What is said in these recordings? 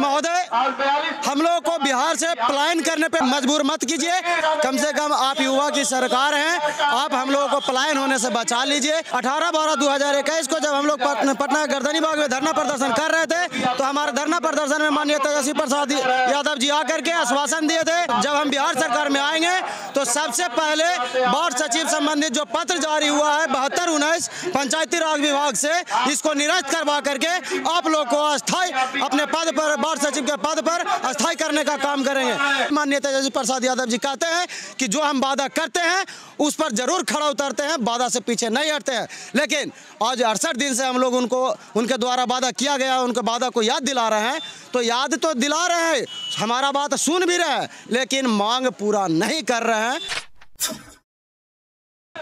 महोदय हम लोगों को बिहार से पलायन करने पे मजबूर मत कीजिए। कम से कम आप युवा की सरकार हैं आप हम लोगों को पलायन होने से बचा लीजिए। 18 बारह 2021 को जब हम लोग पटना गर्दनी बाग में धरना प्रदर्शन कर रहे थे तो हमारे धरना प्रदर्शन में माननीय तेजस्वी प्रसाद यादव जी आकर के आश्वासन दिए थे जब हम बिहार सरकार में आएँगे तो सबसे पहले वार्ड सचिव संबंधित जो पत्र जारी हुआ है, बहत्तर उन्नीस पंचायती राज विभाग से, इसको निरस्त करवा करके आप लोग को अस्थायी अपने पद पर बार सचिव के पद पर अस्थायी करने का काम करेंगे। माननीय तेजस्वी प्रसाद यादव जी कहते हैं कि जो हम वादा करते हैं, उस पर ज़रूर खड़ा उतरते हैं, वादा से पीछे नहीं हटते हैं। लेकिन आज अड़सठ दिन से हम लोग उनको, उनके द्वारा वादा किया गया, उनके वादा को याद दिला रहे हैं। तो याद तो दिला रहे हैं, हमारा बात सुन भी रहे हैं, लेकिन मांग पूरा नहीं कर रहे हैं।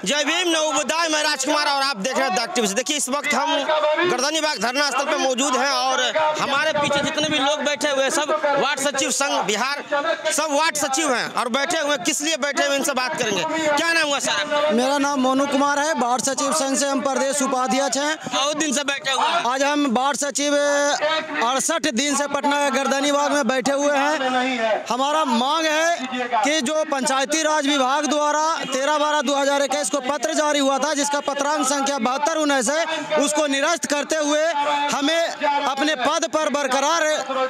जय भीम नवोदय मैं राजकुमार और आप देख रहे हैं द देखिए इस वक्त हम गर्दनी बाग धरना स्थल पे मौजूद हैं और हमारे पीछे जितने भी लोग बैठे हुए सब वार्ड सचिव संघ बिहार सब वार्ड सचिव हैं और बैठे हुए किस लिए बैठे हुए इनसे बात करेंगे। क्या नाम हुआ सर? मेरा नाम मोनू कुमार है वार्ड सचिव संघ से हम प्रदेश उपाध्यक्ष हैं। बहुत दिन से बैठे हुए आज हम वार्ड सचिव अड़सठ दिन से पटना के गर्दनी बाग में बैठे हुए हैं। हमारा मांग है कि जो पंचायती राज विभाग द्वारा तेरह बारह दो हज़ार को पत्र जारी हुआ था, जिसका पत्रांक संख्या बहत्तर उन्नीस है उसको निरस्त करते हुए हमें अपने पद पर बरकरार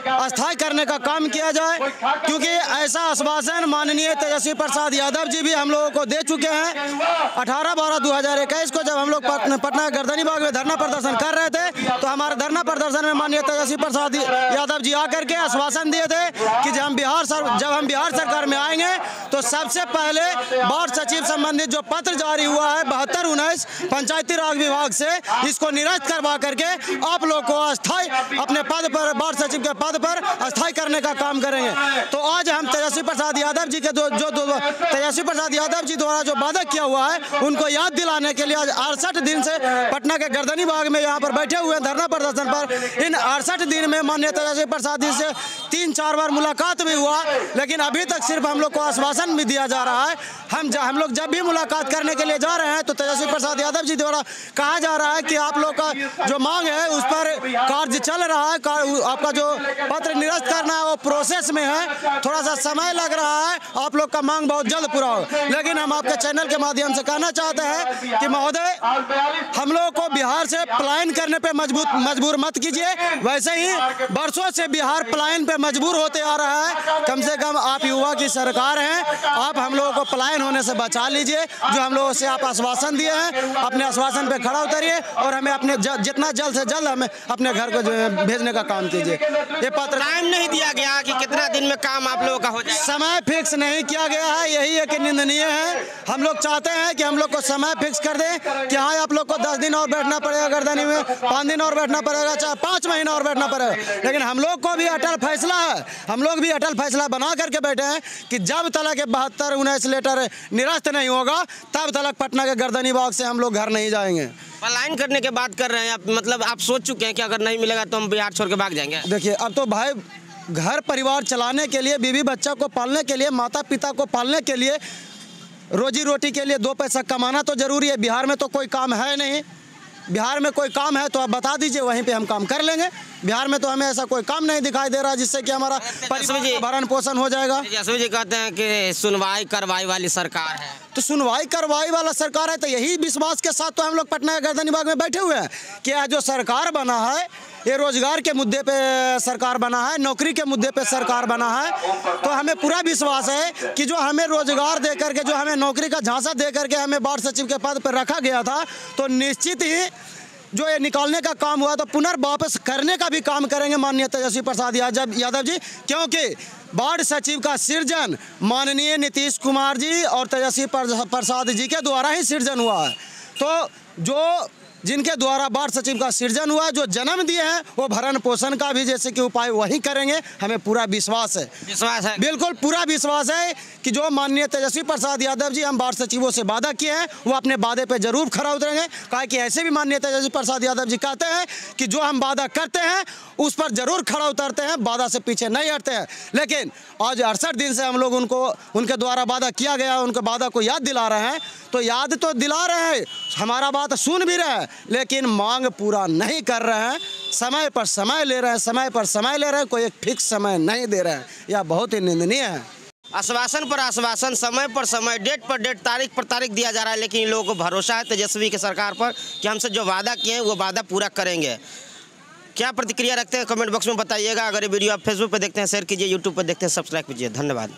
अस्थायी करने का काम किया जाए, क्योंकि ऐसा आश्वासन माननीय तेजस्वी प्रसाद यादव जी भी हम लोगों को दे चुके हैं। अठारह बारह दो को जब हम लोग पटना पटना गर्दनी बाग में धरना प्रदर्शन कर रहे थे तो हमारे धरना प्रदर्शन में माननीय तेजस्वी प्रसाद यादव जी आकर के आश्वासन दिए थे कि जब हम बिहार सर, जब हम बिहार सरकार में आएँगे तो सबसे पहले वार्ड सचिव संबंधित जो पत्र जारी हुआ है, बहत्तर उन्नीस पंचायती राज विभाग से इसको निरस्त करवा करके आप लोग को अस्थायी अपने पद पर वार्ड सचिव के पद पर अस्थायी करने का काम करेंगे। तो आज हम तेजस्वी प्रसाद यादव जी के जो तेजस्वी प्रसाद यादव जी द्वारा जो वादा किया हुआ है, उनको याद दिलाने के लिए आज अड़सठ दिन से पटना के गर्दनी बाग में यहाँ पर बैठे हुए हैं, धरना प्रदर्शन पर। इन अड़सठ दिन में माननीय तेजस्वी प्रसाद जी से तीन, चार बार मुलाकात भी हुआ, लेकिन अभी तक सिर्फ़ हम लोग को आश्वासन भी दिया जा रहा है। हम ज- हम लोग जब भी मुलाकात करने के लिए जा रहे हैं तो तेजस्वी प्रसाद यादव जी द्वारा कहा जा रहा है कि आप लोग का जो मांग है, उस पर कार्य चल रहा है। आपका जो पत्र निरस्त करना है, वो प्रोसेस में है। थोड़ा सा समय लग रहा है। आप लोग का मांग बहुत जल्द पूरा हो। लेकिन हम आपके चैनल के माध्यम से कहना चाहते हैं कि महोदय, हम लोगों को बिहार से पलायन करने पर मज़बूत मजबूर मत कीजिए। वैसे ही वर्षों से बिहार पलायन पे मजबूर होते आ रहा है। कम से कम आप युवा की सरकार हैं आप हम लोगों को पलायन होने से बचा लीजिए जो हम लोगों से आप आश्वासन दिए हैं अपने आश्वासन पे खड़ा उतरिए और हमें अपने जितना जल्द से जल्द हमें अपने घर को भेजने का काम कीजिए। ये पत्र टाइम नहीं दिया गया कि कितना दिन में काम आप लोगों का हो जाए। समय फिक्स नहीं किया गया है यही एक निंदनीय है। हम लोग चाहते हैं कि हम लोग को समय फिक्स कर दें कि हाँ आप लोग को दस दिन और बैठना पड़ेगा गर्दनी में पाँच दिन और बैठना पड़ेगा चाहे पाँच महीना और बैठना पड़ेगा। लेकिन हम लोग को भी अटल फैसला है। हम लोग भी अटल फैसला बना करके बैठे हैं कि जब तक बहत्तर उन्नीस लेटर निरस्त नहीं होगा तब तक पटना के गर्दनी बाग से हम लोग घर नहीं जाएँगे। पलायन करने के बात कर रहे हैं आप मतलब आप सोच चुके हैं कि अगर नहीं मिलेगा तो हम बिहार छोड़ के भाग जाएँगे? देखिए अब तो भाई घर परिवार चलाने के लिए बीवी बच्चा को पालने के लिए माता पिता को पालने के लिए रोजी रोटी के लिए दो पैसा कमाना तो ज़रूरी है बिहार में तो कोई काम है नहीं। बिहार में कोई काम है तो आप बता दीजिए वहीं पे हम काम कर लेंगे बिहार में तो हमें ऐसा कोई काम नहीं दिखाई दे रहा जिससे कि हमारा। भरण पोषण हो जाएगा जसवी जी कहते हैं कि सुनवाई करवाई वाली सरकार है तो सुनवाई करवाई वाला सरकार है तो यही विश्वास के साथ तो हम लोग पटना के गर्दनी बाग में बैठे हुए हैं कि यह जो सरकार बना है ये रोज़गार के मुद्दे पे सरकार बना है नौकरी के मुद्दे पे सरकार बना है तो हमें पूरा विश्वास है कि जो हमें रोज़गार दे करके जो हमें नौकरी का झांसा दे करके हमें बाढ़ सचिव के पद पर रखा गया था तो निश्चित ही जो ये निकालने का काम हुआ तो पुनर्वापस करने का भी काम करेंगे माननीय तेजस्वी प्रसाद यादव यादव जी, क्योंकि बाढ़ सचिव का सृजन माननीय नीतीश कुमार जी और तेजस्वी प्रसाद जी के द्वारा ही सृजन हुआ है। तो जो जिनके द्वारा बाढ़ सचिव का सृजन हुआ जो जन्म दिए हैं वो भरण पोषण का भी जैसे कि उपाय वही करेंगे। हमें पूरा विश्वास है। विश्वास है। बिल्कुल पूरा विश्वास है कि जो माननीय तेजस्वी प्रसाद यादव जी हम बाढ़ सचिवों से वादा किए हैं वो अपने वादे पे ज़रूर खड़ा उतरेंगे। कहा कि ऐसे भी माननीय तेजस्वी प्रसाद यादव जी कहते हैं कि जो हम वादा करते हैं उस पर ज़रूर खड़ा उतरते हैं वादा से पीछे नहीं हटते हैं। लेकिन आज अड़सठ दिन से हम लोग उनको उनके द्वारा वादा किया गया उनके वादा को याद दिला रहे हैं। तो याद तो दिला रहे हैं। हमारा बात सुन भी रहे हैं। लेकिन मांग पूरा नहीं कर रहे हैं। समय पर समय ले रहे हैं, समय पर समय ले रहे हैं, कोई एक फिक्स समय नहीं दे रहे हैं। यह बहुत ही निंदनीय है। आश्वासन पर आश्वासन, समय पर समय, डेट पर डेट, तारीख पर तारीख दिया जा रहा है, लेकिन लोगों को भरोसा है तेजस्वी की सरकार पर कि हमसे जो वादा किए हैं, वो वादा पूरा करेंगे। क्या प्रतिक्रिया रखते हैं? कमेंट बॉक्स में बताइएगा। अगर ये वीडियो आप फेसबुक पर देखते हैं, शेयर कीजिए यूट्यूब पर देखते हैं, सब्सक्राइब कीजिए। धन्यवाद।